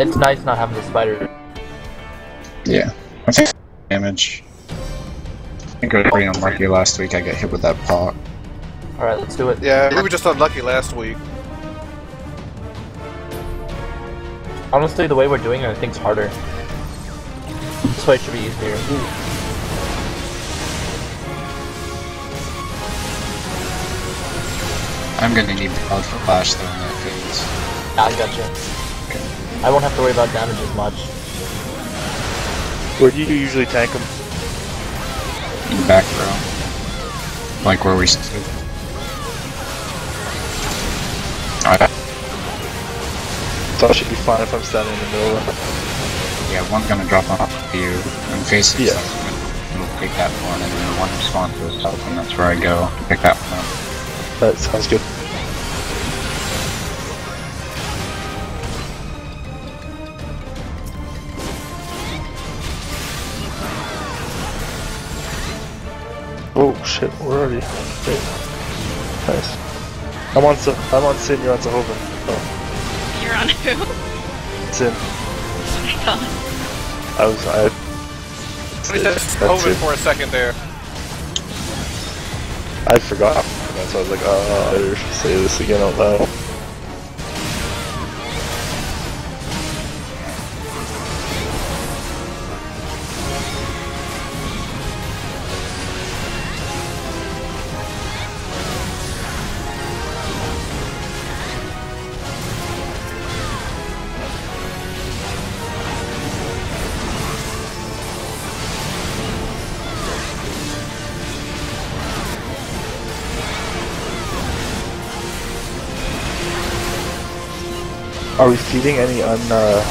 it's nice not having the spider. Yeah. I think damage. I think I was pretty unlucky last week. I got hit with that pot. All right, let's do it. Yeah, we were just unlucky last week. Honestly, the way we're doing it, I think, is harder. This way should be easier. I'm gonna need Alpha Flash though in that phase. Yeah, I ah, gotcha. I won't have to worry about damage as much. Where do you usually tank them? In the back row. Like where we stood. Alright. So I should be fine if I'm standing in the middle of it. Yeah, one's gonna drop on you and face it. Yeah. We'll take that one and then one respawn to us help and that's where I go. To pick that one up. That sounds good. Oh shit, we're already. Wait. Nice. I'm on Sa- I'm on Sin, you're on Sahoven. Oh, You're on who? Sin. Oh my god. I was I Let That's over for a second there. I forgot. That's why I was like, oh, I better say this again out loud. Are we feeding any un uh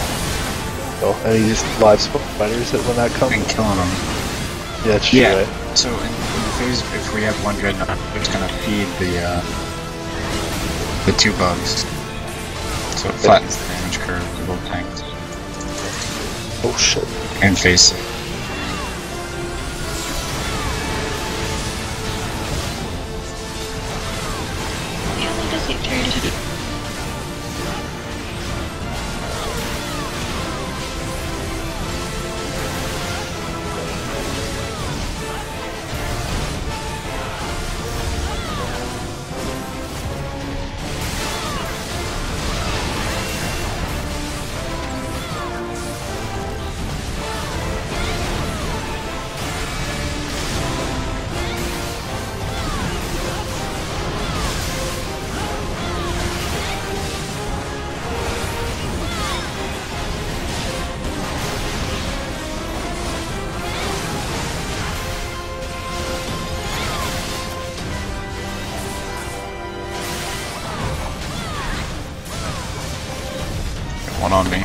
oh any just live spiders that when that comes? And killing them. Yeah, it's true, Yeah. right? So in, in the phase, if we have one dreadnought, it's gonna feed the uh, the two bugs. So it flattens the damage curve for both tanks Oh shit. and face it. One on me.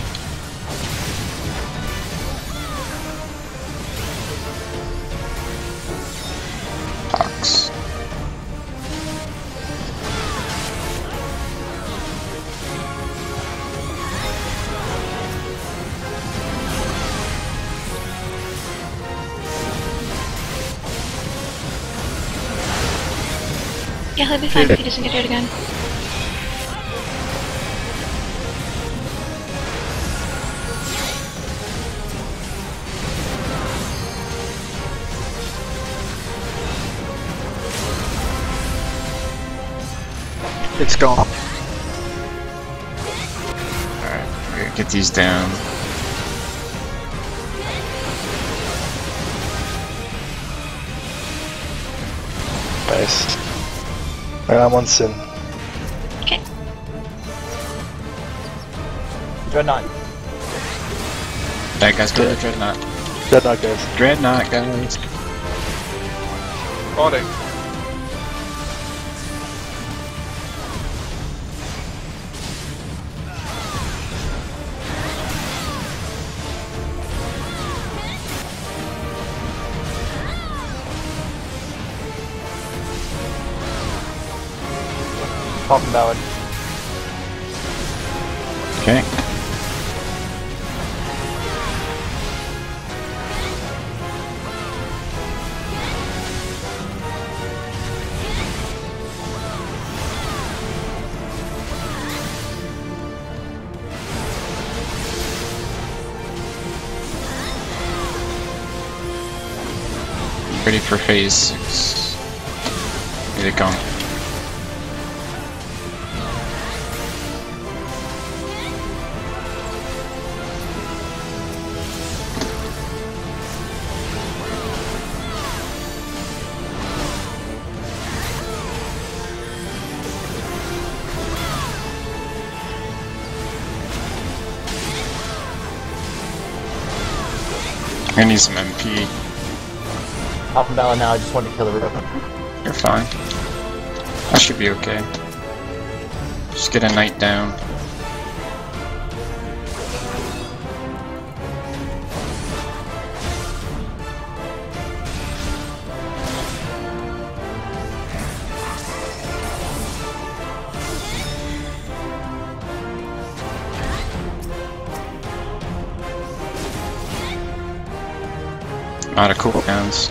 Yeah, he'll be fine if he doesn't get hurt again. It's gone. Alright, we gotta get these down. Nice. Alright, I'm on Sin. Okay. Dreadnought. That guy's got the dreadnought. Dreadnought guys. Dreadnought, guys. On talking about. Okay. Ready for phase six. Get it going. I need some MP. Popping Bella now, I just wanted to kill the rook. You're fine. I should be okay. Just get a knight down. Out of cooldowns.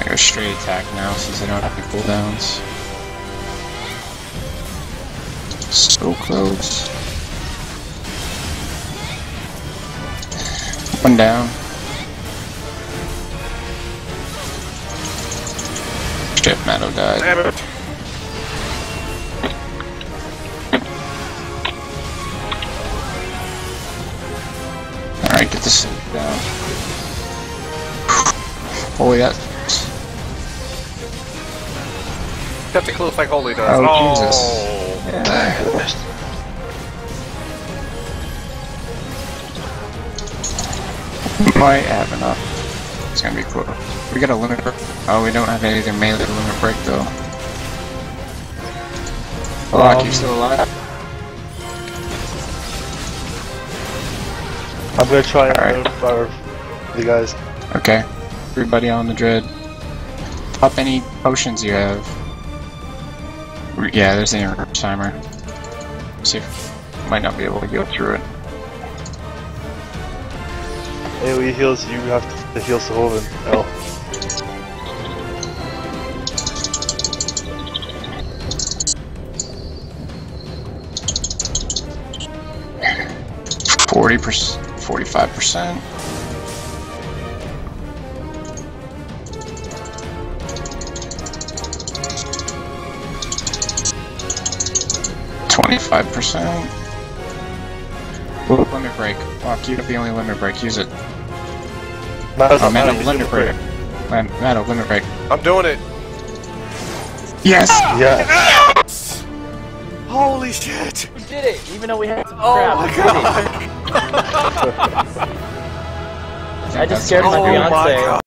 I go straight attack now since I don't have any cooldowns. So close. One down. Shit, Matto died. Oh, Holy that. Cut the close like Holy does. Oh, oh, Jesus. Oh. Yeah. Might have enough. It's gonna be cool. We got a limit break. Oh, we don't have anything melee to limit break though. Oh, Locke, you um, still alive? I'm gonna try and Alright. outfire the guys. Okay. Everybody on the dread. Pop any potions you have. Yeah, there's the inverse timer. See if might not be able to go through it. AoE heals, you have to heal Sahoven. L. Forty percent, forty-five percent. Twenty-five percent. Limit break. Locke, you have the only limit break. Use it. Matters Oh, man, Matters, a limit it break. Man, man, a limit break. I'm doing it. Yes. Yeah. Holy shit. We did it, even though we had some Oh crap. my we did it. god. I just scared my Oh my fiance. god.